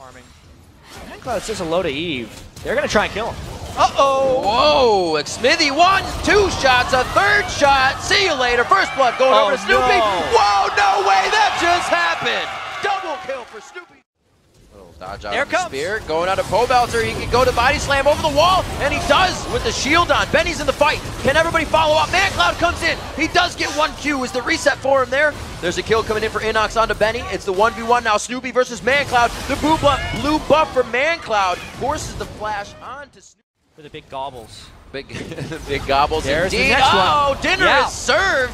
farming. Cloud says hello to Eve. They're gonna try and kill him. Uh-oh! Whoa, Xmithie, one, two shots, a third shot. See you later. First blood going Oh, over to oh, Snoopeh. no. Whoa, no way, that just happened. Double kill for Snoopeh. Dodge out There the comes. spear. Going out of Pobelter. He can go to body slam over the wall, and he does with the shield on. Benny's in the fight. Can everybody follow up? ManCloud comes in. He does get one Q. Is the reset for him there? There's a kill coming in for Innox onto Benny. It's the 1v1 now. Snoopeh versus ManCloud. The blue buff, blue buff for ManCloud forces the flash onto Snoopeh. For the big gobbles. Big, big gobbles There's the indeed. next one. oh, dinner Yeah. is served.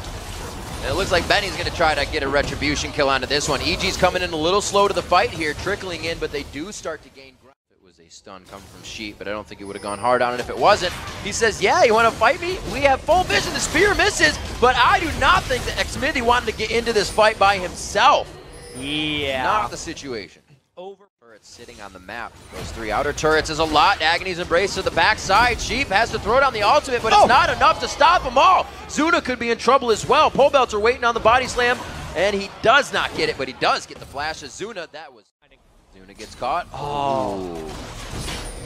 And it looks like Benny's going to try to get a retribution kill onto this one. EG's coming in a little slow to the fight here, trickling in, but they do start to gain ground. It was a stun coming from Sheep, but I don't think he would have gone hard on it if it wasn't. He says, yeah, you want to fight me? We have full vision. The spear misses, but I do not think that Xmithie wanted to get into this fight by himself. Yeah. Not the situation. Over. Turrets sitting on the map. Those three outer turrets is a lot. Agony's embrace to the backside. Sheep has to throw down the ultimate, but Oh. it's not enough to stop them all. Zuna could be in trouble as well. Pobelter waiting on the body slam, and he does not get it, but he does get the flash as Zuna. That was Zuna gets caught. Oh.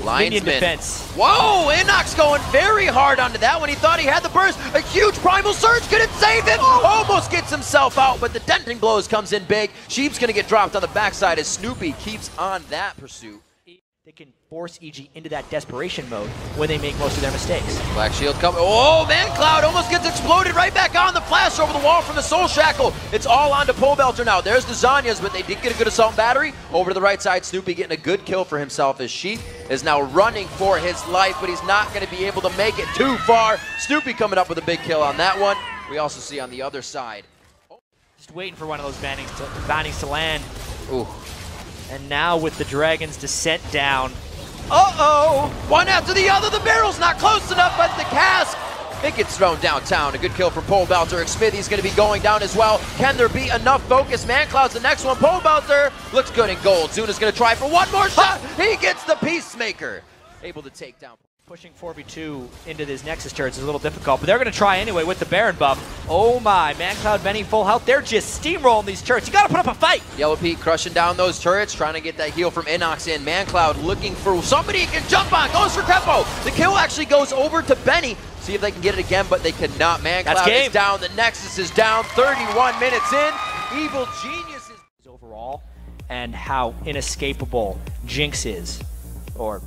Linesman. Defense. Whoa, Innox going very hard onto that one. He thought he had the burst. A huge primal surge. Could it save him? Oh! Almost gets himself out, but the denting blows comes in big. Sheep's going to get dropped on the backside as Snoopeh keeps on that pursuit. Can force EG into that desperation mode when they make most of their mistakes. Black Shield coming. Oh, man, Cloud almost gets exploded right back on the flash over the wall from the Soul Shackle. It's all on to Pobelter now. There's the Zhonya's, but they did get a good assault battery. Over to the right side, Snoopeh getting a good kill for himself as Sheep is now running for his life, but he's not going to be able to make it too far. Snoopeh coming up with a big kill on that one. We also see on the other side. Just waiting for one of those bannings to, bannings to land. Ooh. And now with the Dragon's descent down. Uh-oh! One after the other. The barrel's not close enough, but the cask, it gets thrown downtown. A good kill from Pole Belter. Xmithie's going to be going down as well. Can there be enough focus? ManCloud's the next one. Pobelter looks good in gold. Zuna's going to try for one more shot. He gets the Peacemaker. Able to take down. Pushing 4v2 into these Nexus turrets is a little difficult, but they're going to try anyway with the Baron buff. Oh my, ManCloud Benny full health. They're just steamrolling these turrets. You got to put up a fight. Yellowpete crushing down those turrets, trying to get that heal from Innox in. ManCloud looking for somebody he can jump on. Goes for Krepo. The kill actually goes over to Benny. See if they can get it again, but they cannot. That's ManCloud game. is down. The Nexus is down. 31 minutes in. Evil Geniuses. Overall, and how inescapable Jinx is, or